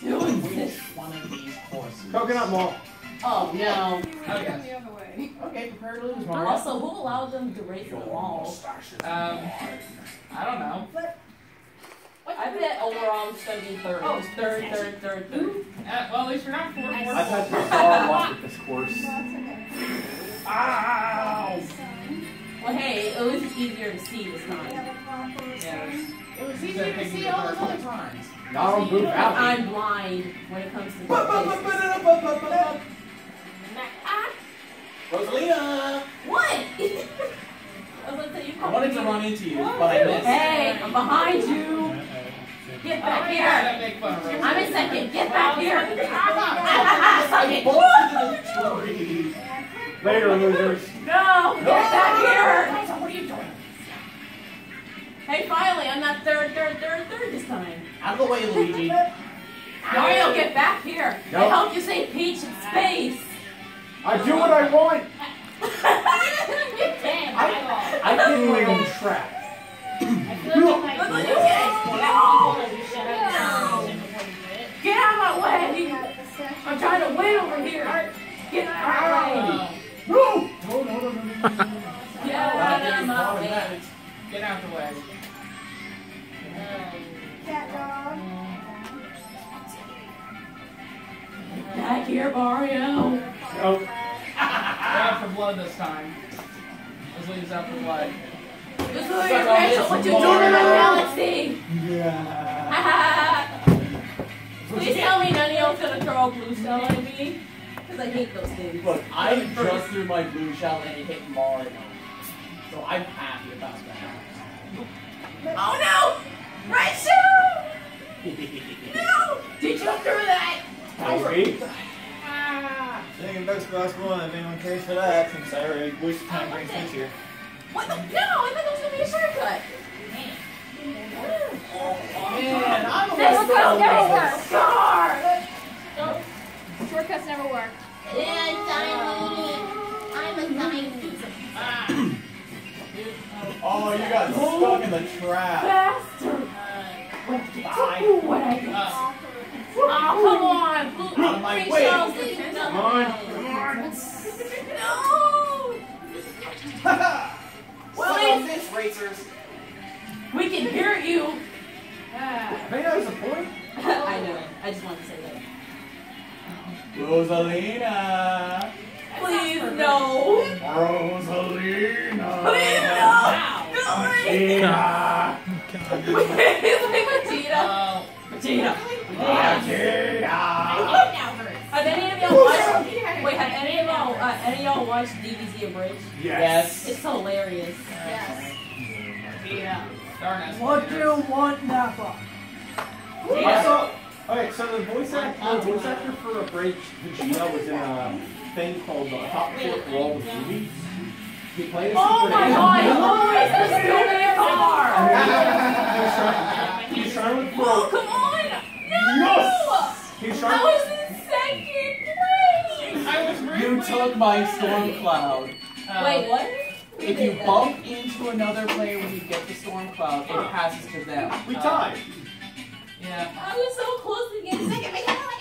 Doing this. one of these courses? Coconut Mall. Oh no. Oh, yes. The other way. Okay, prepare to lose, Mario. Also, who allowed them to race the wall? Um, I don't know. I bet overall it's gonna be third. Oh, Just third, third, third, third. Uh, well, at least you're not fourth. I fourth. I've had bizarre luck with this course. Well, that's okay. Ow! Well, hey, at least it's easier to see this We time. have a proper Yes. sign. It was easier to see all those other times. Not on Boot Valley. I'm blind when it comes to these places. Ah, Rosalina! what? I like, I wanted to run into you, but I missed. Hey, I'm behind you. Get back here. gotta make fun of Rosalina. I'm in second. Get back here. I bolted into the. Later, losers. No, get back here. Hey, finally, I'm not third, third, third, third this time. Out of the way, Luigi. Mario, get back here. I Nope. helped you save Peach in space. I do what I want. you can't. I, I didn't even trap. I feel like Look my what you get. No. Get out of my way. I'm trying to win over here. Get out of my way. No! No, no, no, no, no. Get out of my way. Get out the way. Cat dog. Back here, Mario. Oh. Nope. Grab for blood this time. This leaves out the blood. This is Suck your this, what you doing in my galaxy. Yeah. Please tell me none of y'all's gonna throw a blue shell at me. Because I hate those things. Look, I just threw my blue shell and it hit Mario. So I'm happy about that. Oh no! Rachel! No! Did you do that? Maybe. Second best one. if anyone cares for that, since I already wish time brings this year. What the? No, I thought that was gonna be a shortcut. Man, I'm a This little Shortcuts never bit work. Scar! Shortcuts never work. I'm a diamond. Oh, you got stuck in the trap. Bastard! Bye. Ooh, what I did. All Oh, come on! Blue, Out of my green way. shells didn't Come on. No! well, Well, fish racers. we can hear you. I think that was the point. I know. I just wanted to say that. Rosalina. Please, no. Rosalina. Please, no. Oh, Please. Oh, yeah. It's like Vegeta. Oh, Vegeta. Vegeta. Have any of y'all watched? Wait, have any of y'all uh, any of y'all watched DBZ Abridged? Yes. It's hilarious. Yes. yeah. Darn. What do you want, Nappa? I saw. Okay, so the voice actor, the voice actor for Abridged Vegeta was in a thing called uh, Top Fourth Wall with Movies. He played a Oh my agent. god, who is the stupid car? He was trying- He was trying to look for. Oh, come on! No! Yes! He was I trying. was in second place! I was really You took my storm cloud. Oh. Wait, what? Um, if you bump into another player when you get the storm cloud, it passes to them. We tied. Um, yeah. I was so close to getting second. I got